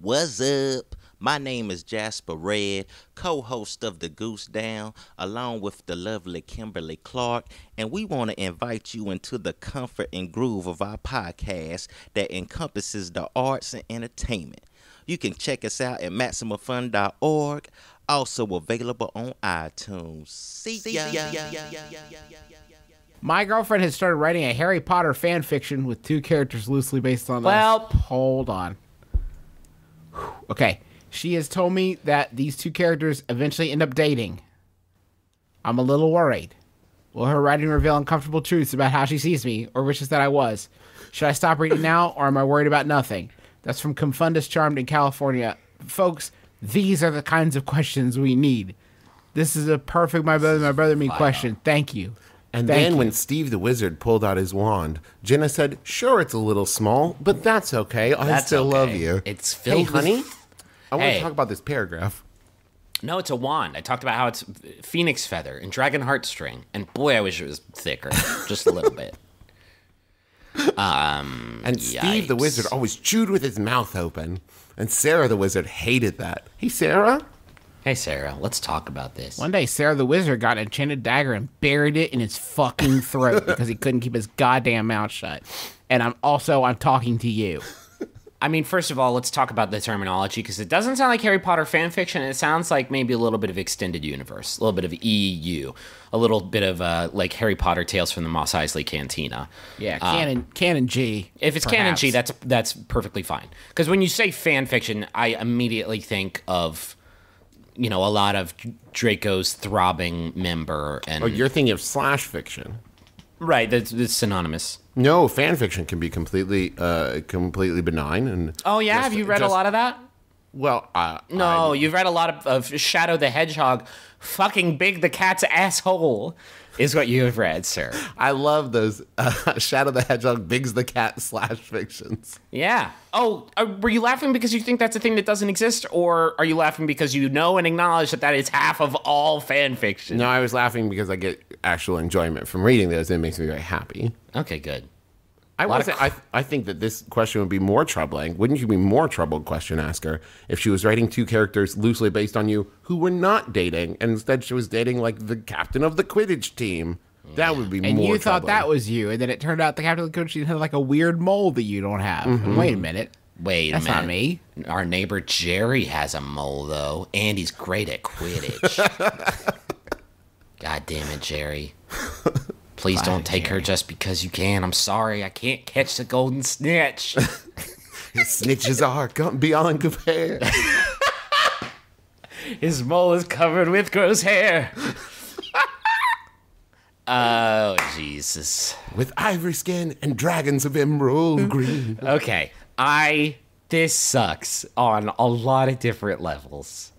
What's up? My name is Jasper Red, co host of The Goose Down, along with the lovely Kimberly Clark, and we want to invite you into the comfort and groove of our podcast that encompasses the arts and entertainment. You can check us out at MaximumFun.org, also available on iTunes. See ya. My girlfriend has started writing a Harry Potter fan fiction with two characters loosely based on Well- us. hold on. Whew. Okay, she has told me that these two characters eventually end up dating. I'm a little worried. Will her writing reveal uncomfortable truths about how she sees me, or wishes that I was? Should I stop reading now, or am I worried about nothing? That's from Confundus Charmed in California. Folks, these are the kinds of questions we need. This is a perfect my brother, my brother, me question. Thank you. And Thank then you. when Steve the Wizard pulled out his wand, Jenna said, Sure, it's a little small, but that's okay. I That's still okay. love you. It's Hey, filled with- honey, I want Hey. to talk about this paragraph. No, it's a wand. I talked about how it's phoenix feather and dragon heartstring, and boy, I wish it was thicker, just a little bit. Um, and Steve the Wizard always chewed with his mouth open. And Sarah the Wizard hated that. Hey, Sarah? Hey, Sarah, let's talk about this. One day, Sarah the Wizard got an enchanted dagger and buried it in his fucking throat because he couldn't keep his goddamn mouth shut. And I'm also I'm talking to you. I mean, first of all, let's talk about the terminology because it doesn't sound like Harry Potter fan fiction. It sounds like maybe a little bit of extended universe, a little bit of EU, a little bit of uh, like Harry Potter Tales from the Mos Eisley Cantina. Yeah, canon canon G. If it's canon. G, that's that's perfectly fine. Because when you say fan fiction, I immediately think of you know, a lot of Draco's throbbing member and Oh, you're thinking of slash fiction. Right. That's, that's synonymous. No, fan fiction can be completely, uh, completely benign and. Oh yeah, have you read a lot of that? Well, uh, No, I- you've read a lot of, of Shadow the Hedgehog. Fucking big the cat's asshole is what you have read, sir. I love those uh, Shadow the Hedgehog, Big's the Cat slash fictions. Yeah. Oh, uh, were you laughing because you think that's a thing that doesn't exist, or are you laughing because you know and acknowledge that that is half of all fan fiction? No, I was laughing because I get actual enjoyment from reading those. and It makes me very happy. Okay, good. I Lot of was. I, I think that this question would be more troubling. Wouldn't you be more troubled, question asker, if she was writing two characters loosely based on you who were not dating, and instead she was dating like the captain of the Quidditch team? That would be And more. you thought troubling. that was you, and then it turned out the captain of the coach had like a weird mole that you don't have. Mm-hmm. Wait a minute. Wait That's a minute. not me. Our neighbor Jerry has a mole, though, and he's great at Quidditch. God damn it, Jerry. Please don't take her just because you can. I'm sorry, I can't catch the golden snitch. snitches are come beyond compare. His mole is covered with gross hair. oh, Jesus. with ivory skin and dragons of emerald green. Okay, I. This sucks on a lot of different levels.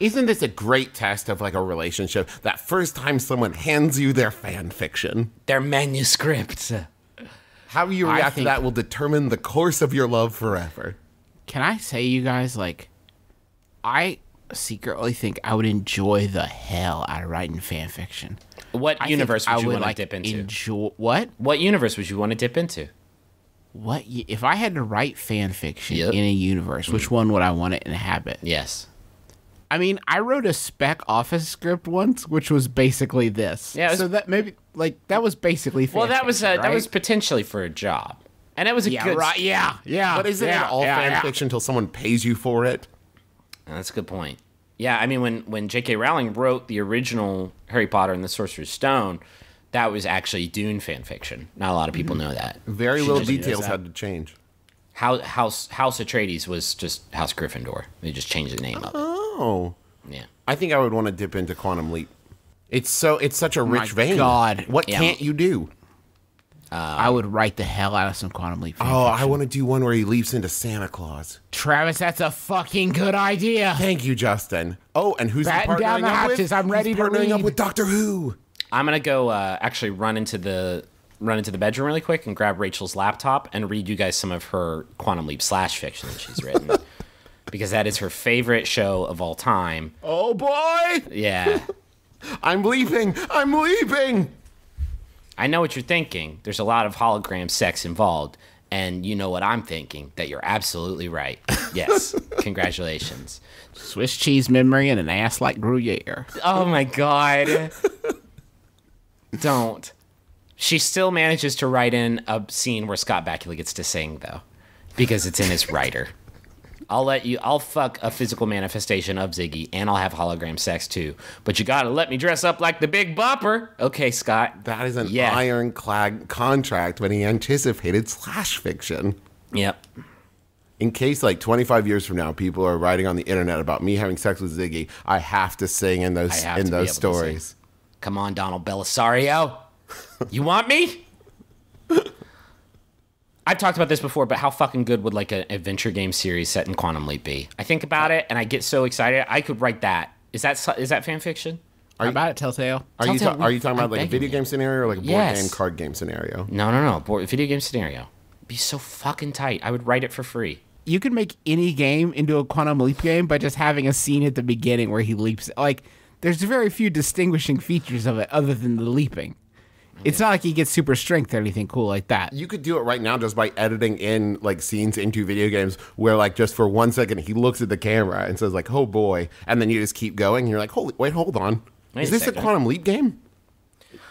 Isn't this a great test of like a relationship? That first time someone hands you their fan fiction, Their manuscript. how you I react to that will determine the course of your love forever. Can I say, you guys, like, I secretly think I would enjoy the hell out of writing fan fiction. What I think universe I would you want like, to dip into? Enjoy what? what universe would you want to dip into? What? If I had to write fan fiction Yep. in a universe, which mm. one would I want to inhabit? Yes. I mean, I wrote a spec office script once, which was basically this. Yeah, was- so that maybe like that was basically. Fan Well, that was uh, fiction, that was potentially for a job, and it was a yeah, good. right. Yeah, yeah. But isn't yeah, it all yeah, fan yeah. fiction until someone pays you for it? That's a good point. Yeah, I mean, when when J.K. Rowling wrote the original Harry Potter and the Sorcerer's Stone, that was actually Dune fan fiction. Not a lot of people know that. Very She little just details had to change. House House House Atreides was just House Gryffindor. They just changed the name of it. Oh, Yeah. I think I would want to dip into Quantum Leap. It's so it's such a my rich vein. God. what Yeah. can't you do? I would write the hell out of some quantum leap. fan Oh, I want to do one where he leaps into Santa Claus. Travis, that's a fucking good idea. Thank you, Justin. Oh, and who's he Batten partnering down the up hatches. with? I'm He's ready to partnering up with Doctor Who. I'm gonna go uh, actually run into the run into the bedroom really quick and grab Rachel's laptop and read you guys some of her Quantum Leap slash fiction that she's written. because that is her favorite show of all time. Oh boy, Yeah. I'm leaping. I'm leaping. I know what you're thinking. There's a lot of hologram sex involved. And you know what I'm thinking? That you're absolutely right. Yes. Congratulations. Swiss cheese memory and an ass like Gruyere. Oh my god. Don't. She still manages to write in a scene where Scott Bakula gets to sing though. Because it's in his writer. I'll let you I'll fuck a physical manifestation of Ziggy and I'll have hologram sex too. But you gotta let me dress up like the big bopper. Okay, Scott. That is an Yeah. ironclad contract when he anticipated slash fiction. Yep. In case, like 25 years from now, people are writing on the internet about me having sex with Ziggy, I have to sing in those in those able to sing. stories. Come on, Donald Bellisario. You want me? I've talked about this before, but how fucking good would like an adventure game series set in Quantum Leap be? I think about it and I get so excited. I could write that. Is that is that fan fiction? How about it, Telltale? Are you, ta- are you talking I'm about like a begging video you. game scenario or like a board Yes. game card game scenario? No, no, no. Board, video game scenario. Be so fucking tight. I would write it for free. You can make any game into a quantum leap game by just having a scene at the beginning where he leaps. Like, there's very few distinguishing features of it other than the leaping. It's not like he gets super strength or anything cool like that. You could do it right now just by editing in like scenes into video games where like just for one second he looks at the camera and says like, "Oh boy," and then you just keep going. And you're like, "Holy, wait, hold on, Wait is a this a quantum leap game?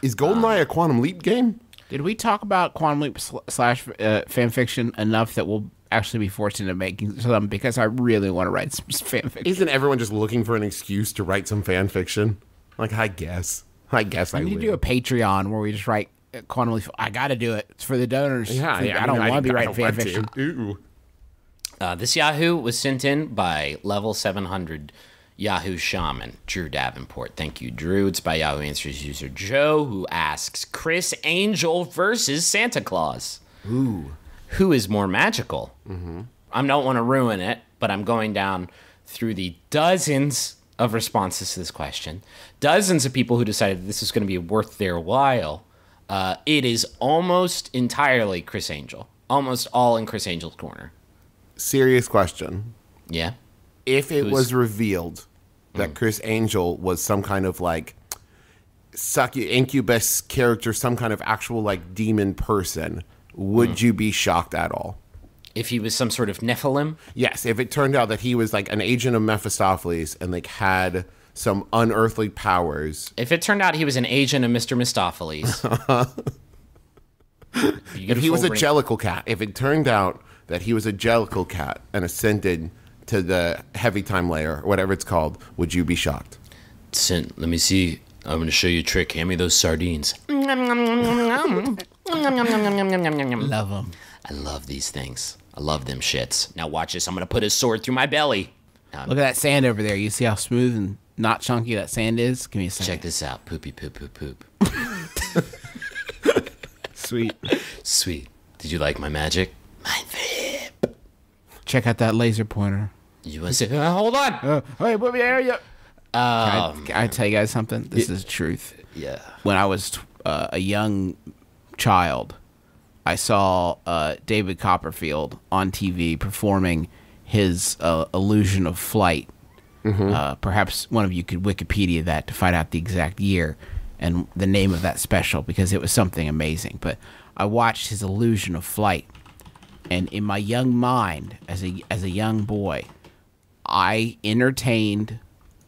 Is GoldenEye a quantum leap game?" Did we talk about quantum leap sl- slash uh, fan fiction enough that we'll actually be forced into making some because I really want to write some fan fiction. Isn't everyone just looking for an excuse to write some fan fiction? Like, I guess, I guess I I need to do a Patreon where we just write quantum leap. I got to do it. It's for the donors. yeah, For- yeah, I don't mean, want to be I writing fan don't want fiction. to. Ooh. Uh, this Yahoo was sent in by level 700 Yahoo Shaman, Drew Davenport. Thank you, Drew. It's by Yahoo Answers user Joe, who asks Criss Angel versus Santa Claus. Ooh. Who is more magical? Mm-hmm. I don't want to ruin it, but I'm going down through the dozens of responses to this question. Dozens of people who decided this is going to be worth their while. Uh, it is almost entirely Criss Angel. Almost all in Criss Angel's corner. Serious question. Yeah. If it Who's- was revealed that Criss Angel was some kind of like suck incubus character, some kind of actual like demon person, would you be shocked at all? If he was some sort of Nephilim, Yes, if it turned out that he was like an agent of Mephistopheles and like had some unearthly powers. if it turned out he was an agent of Mr. Mistopheles. If he was a jellicle cat, if it turned out that he was a jellicle cat and ascended to the heavy time layer, or whatever it's called, would you be shocked? Sent, let me see. I'm going to show you a trick. Hand me those sardines. Love them. I love these things. I love them shits. Now watch this. I'm going to put his sword through my belly. Look at that sand over there. You see how smooth and not chunky that sand is? Give me a second. Check this out. Poopy poop poop poop. Sweet. Sweet. Did you like my magic? My vape. Check out that laser pointer. You want to say, uh, hold on. Uh, hey, put me there. Yeah. Um, Can I, can I tell you guys something? This is truth. yeah. When I was uh, a young child, I saw uh, David Copperfield on TV performing his uh, illusion of flight. Uh, perhaps one of you could Wikipedia that to find out the exact year and the name of that special because it was something amazing. But I watched his illusion of flight, and in my young mind, as a as a young boy, I entertained,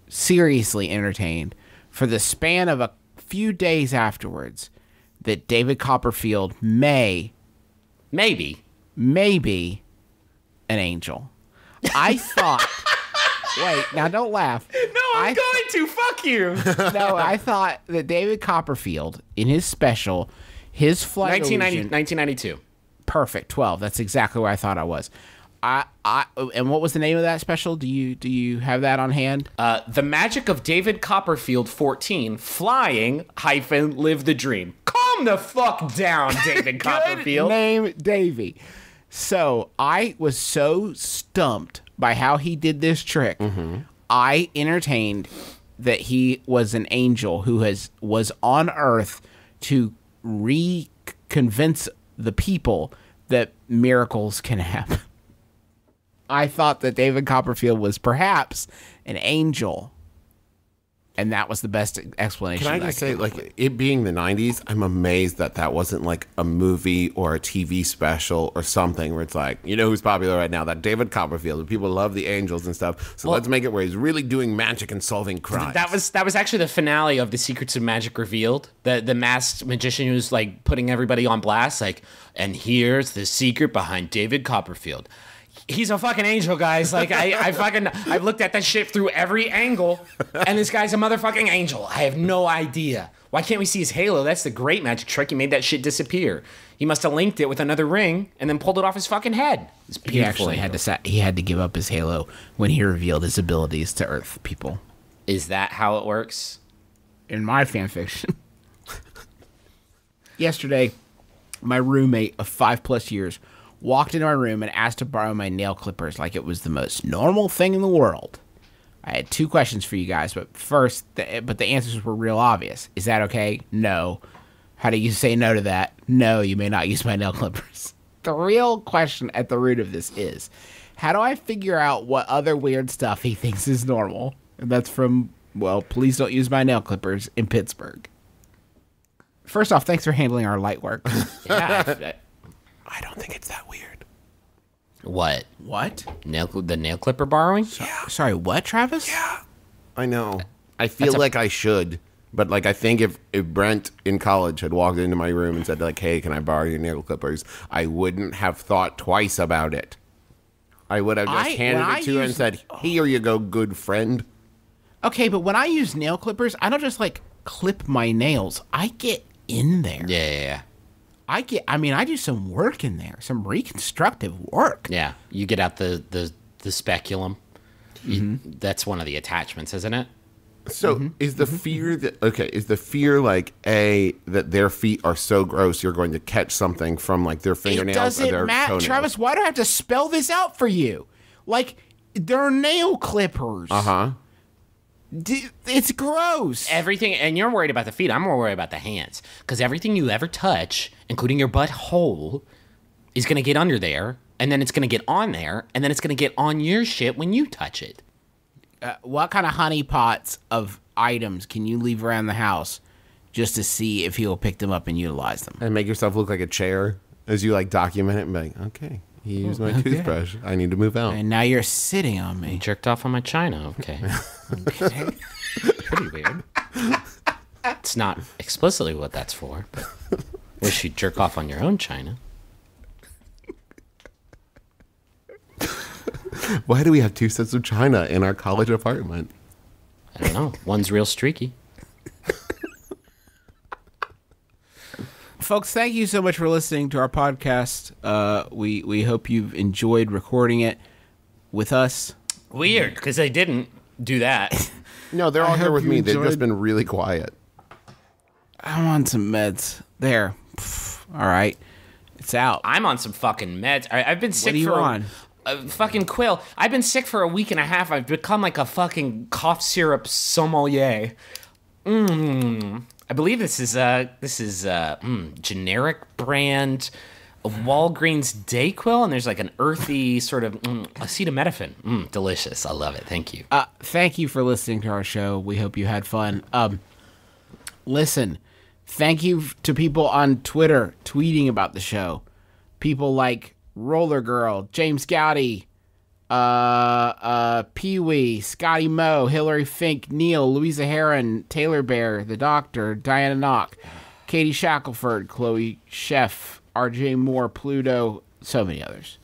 seriously entertained, for the span of a few days afterwards, that David Copperfield may, Maybe. maybe, an angel. I thought. wait, now don't laugh. No, I'm I- going to. Fuck you. No, I thought that David Copperfield, in his special, his flight 1990, illusion- 1992. perfect 12 that's exactly where i thought i was i i and what was the name of that special? Do you do you have that on hand? Uh, the magic of David Copperfield 14, flying hyphen live the dream. Calm the fuck down, David Copperfield. name davy so i was so stumped by how he did this trick. I entertained that he was an angel who has was on earth to re-convince the people that miracles can happen I thought that David Copperfield was perhaps an angel, and that was the best explanation. Can I just say, up with. like, it being the 90s, I'm amazed that that wasn't like a movie or a TV special or something where it's like, you know who's popular right now? That David Copperfield. People love the angels and stuff. So let's make it where he's really doing magic and solving crimes. That was that was actually the finale of the Secrets of Magic revealed. The the masked magician who's like putting everybody on blast, like, and here's the secret behind David Copperfield. He's a fucking angel, guys. Like I, I fucking I've looked at that shit through every angle, and this guy's a motherfucking angel. I have no idea. Why can't we see his halo? That's the great magic trick. He made that shit disappear. He must have linked it with another ring and then pulled it off his fucking head. It's he beautiful. actually had to sa- he had to give up his halo when he revealed his abilities to Earth people. Is that how it works? in my fan fiction. Yesterday, my roommate of five plus years walked into my room and asked to borrow my nail clippers like it was the most normal thing in the world. I had two questions for you guys, but first, the, but the answers were real obvious. Is that okay? No. How do you say no to that? No, you may not use my nail clippers. The real question at the root of this is how do I figure out what other weird stuff he thinks is normal? And that's from, well, please don't use my nail clippers in Pittsburgh. First off, thanks for handling our light work. Yeah. I don't think it's that weird. what? what? Nail the nail clipper borrowing? Yeah. Sorry, what, Travis? Yeah. I know. I feel like I should. But like I think if, if Brent in college had walked into my room and said like, "Hey, can I borrow your nail clippers?" I wouldn't have thought twice about it. I would have just I- handed it I to you and said, "Here you go, good friend." Okay, but when I use nail clippers, I don't just like clip my nails. I get in there. Yeah, yeah, yeah. I get I mean, I do some work in there, some reconstructive work. Yeah, you get out the the the speculum. That's one of the attachments, isn't it? So Mm-hmm. is the fear that okay? Is the fear like a that their feet are so gross you're going to catch something from like their fingernails or doesn't their matter, toenails? Travis. Why do I have to spell this out for you? Like they're nail clippers. Uh huh. D- It's gross. Everything, and you're worried about the feet. I'm more worried about the hands because everything you ever touch, including your butthole, is going to get under there, and then it's going to get on there, and then it's going to get on your shit when you touch it. Uh, what kind of honeypots of items can you leave around the house just to see if he'll pick them up and utilize them? And make yourself look like a chair as you like document it and be like, okay, he oh, used my toothbrush. I need to move out. And now you're sitting on me. Jerked off on my china. Okay, pretty weird. It's not explicitly what that's for, but wish you'd jerk off on your own china. Why do we have two sets of china in our college apartment? I don't know. One's real streaky. Folks, thank you so much for listening to our podcast. Uh, we we hope you've enjoyed recording it with us. Weird, because they didn't do that. No, they're all here with you me. They've just been really quiet. I'm on some meds. There. Pff, all right. It's out. I'm on some fucking meds. I, I've been sick are you for a- on? A, fucking quill. I've been sick for a week and a half. I've become like a fucking cough syrup sommelier. Mmm. I believe this is uh this is uh mm, generic brand of Walgreens Dayquil, and there's like an earthy sort of mm, acetaminophen. Mm, delicious. I love it. Thank you. Uh, thank you for listening to our show. We hope you had fun. Um, listen, thank you to people on Twitter tweeting about the show. People like Roller Girl, James Gowdy, uh, uh, Pee Wee, Scotty Moe, Hillary Fink, Neil, Louisa Heron, Taylor Bear, The Doctor, Diana Knock, Katie Shackelford, Chloe Chef, RJ Moore, Pluto, so many others.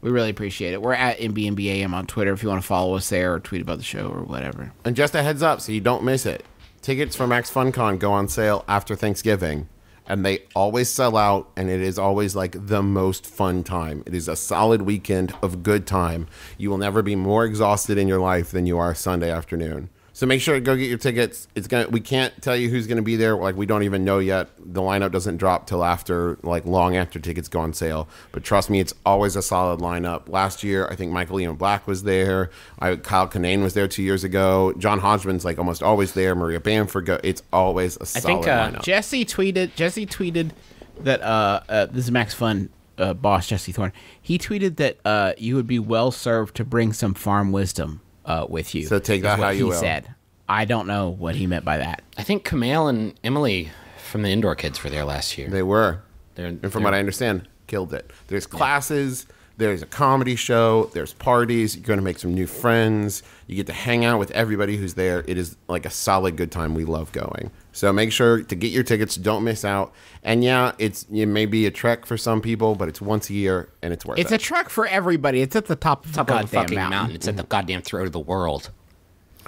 We really appreciate it. We're at MBMBAM on Twitter if you want to follow us there or tweet about the show or whatever. And just a heads up so you don't miss it. Tickets for Max FunCon go on sale after Thanksgiving. And they always sell out, and it is always like the most fun time. It is a solid weekend of good time. You will never be more exhausted in your life than you are Sunday afternoon. So make sure to go get your tickets. It's gonna. We can't tell you who's gonna be there. Like we don't even know yet. The lineup doesn't drop till after, like long after tickets go on sale. But trust me, it's always a solid lineup. Last year, I think Michael Ian Black was there. I, Kyle Kinane was there two years ago. John Hodgman's like almost always there. Maria Bamford. Go, it's always a solid think, uh, lineup. Jesse tweeted. Jesse tweeted that uh, uh this is Max Fun uh, boss Jesse Thorn. He tweeted that uh you would be well served to bring some farm wisdom uh with you. So take that what how you he will. said. I don't know what he meant by that. I think Kumail and Emily from the Indoor Kids were there last year. They were. They're- and from they're- what I understand, killed it. There's classes, there's a comedy show, there's parties. You're going to make some new friends. You get to hang out with everybody who's there. It is like a solid good time. We love going. So make sure to get your tickets. Don't miss out. And yeah, it's it may be a trek for some people, but it's once a year and it's worth It's it. It's a trek for everybody. It's at the top of the Top of the fucking mountain. mountain. It's at the goddamn throat of the world.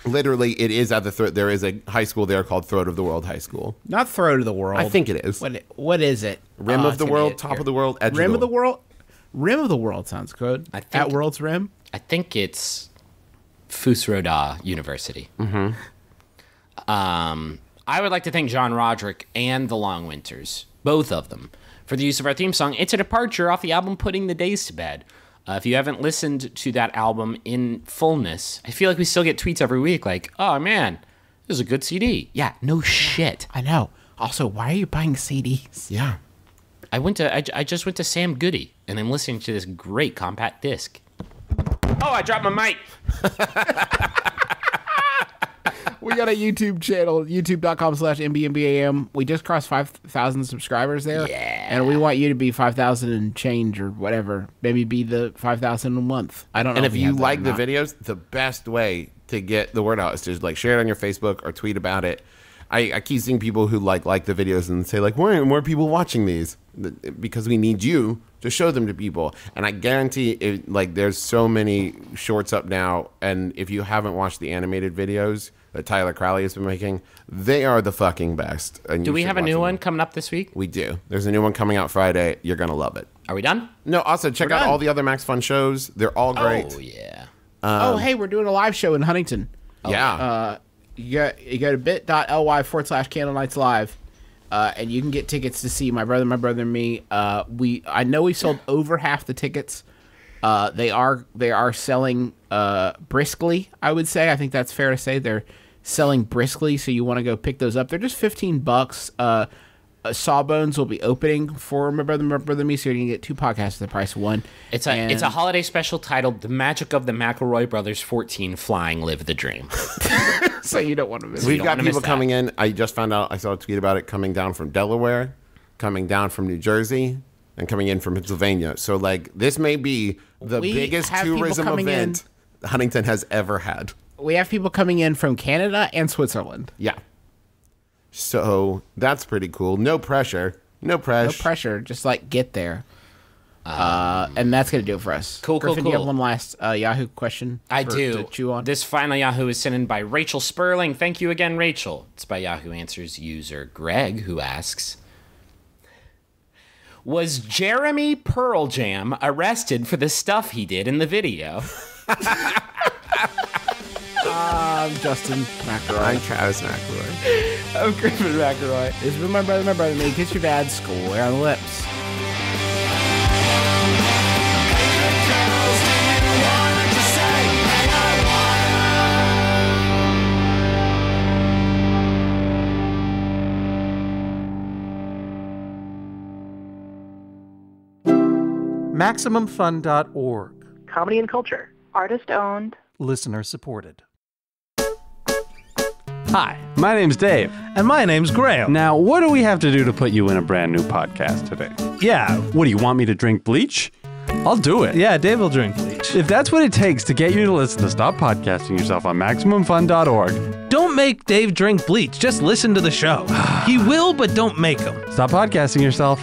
Literally, it is at the throat. There is a high school there called Throat of the World High School. Not throat of the world. I think it is. What what is it? Rim Oh, of the world, be- top of the world, edge Rim of the, world. Rim of the world sounds good. I think- At World's Rim. I think it's Fusroda University. Mm-hmm. Um, I would like to thank John Roderick and the Long Winters, both of them, for the use of our theme song. It's a departure off the album Putting the Days to Bed. Uh, if you haven't listened to that album in fullness, I feel like we still get tweets every week like, oh man, this is a good CD. Yeah, no shit. I know. Also, why are you buying CDs? Yeah. I went to I, I just went to Sam Goody and I'm listening to this great compact disc. Oh, I dropped my mic. We got a YouTube channel, youtube.com slash MBMBAM. We just crossed 5,000 subscribers there. Yeah. And we want you to be 5,000 and change or whatever. Maybe be the 5,000 a month. I don't know. And if we you like the videos, the best way to get the word out is to just like share it on your Facebook or tweet about it. I, I keep seeing people who like like the videos and say like, why aren't more people watching these? Because we need you to show them to people. And I guarantee it, like there's so many shorts up now, and if you haven't watched the animated videos that Tyler Crowley has been making, they are the fucking best. And Do we have a watch new them. one coming up this week? We do. There's a new one coming out Friday. You're gonna love it. Are we done? No, also check We're out done. all the other Max Fun shows. They're all great. Oh yeah. oh, hey, we're doing a live show in Huntington. yeah. Uh, you go, you go to bit.ly forward slash candle nights live. Uh, and you can get tickets to see my brother, my brother, and me. Uh, we I know we sold over half the tickets. Uh, they are they are selling uh, briskly. I would say. I think that's fair to say they're selling briskly. So you want to go pick those up. They're just fifteen bucks. Uh, uh, Sawbones will be opening for my brother, my brother, me. So you can get two podcasts at the price of one. It's a it's a holiday special titled "The Magic of the McElroy Brothers 14: Flying Live the Dream." so you don't want to miss. It. We've got people coming in. I just found out. I saw a tweet about it coming down from Delaware, coming down from New Jersey, and coming in from Pennsylvania. So like this may be the We biggest tourism coming in. event Huntington has ever had. We have people coming in from Canada and Switzerland. Yeah. So that's pretty cool. No pressure. No pressure. No pressure. pressure, just like get there. Uh, and that's gonna do it for us. Cool, cool, Griffin, do you have one last uh, Yahoo question? I for- do. To chew on. This final Yahoo is sent in by Rachel Sperling. Thank you again, Rachel. It's by Yahoo Answers user Greg, who asks Was Jeremy Pearl Jam arrested for the stuff he did in the video? I'm Justin McElroy. I'm Travis McElroy. I'm Griffin McElroy. This has been my brother, my brother, me. Kiss your dad, square on the lips. Girls, do you wanna just say, hey, I wanna? MaximumFun.org. comedy and culture. Artist owned. Listener supported. Hi, my name's Dave. And my name's Graham. Now, what do we have to do to put you in a brand new podcast today? Yeah, What do you want me to drink bleach? I'll do it. yeah, Dave will drink bleach. If that's what it takes to get you to listen to Stop Podcasting Yourself on MaximumFun.org, Don't make Dave drink bleach. Just listen to the show. he will, but don't make him. stop podcasting yourself.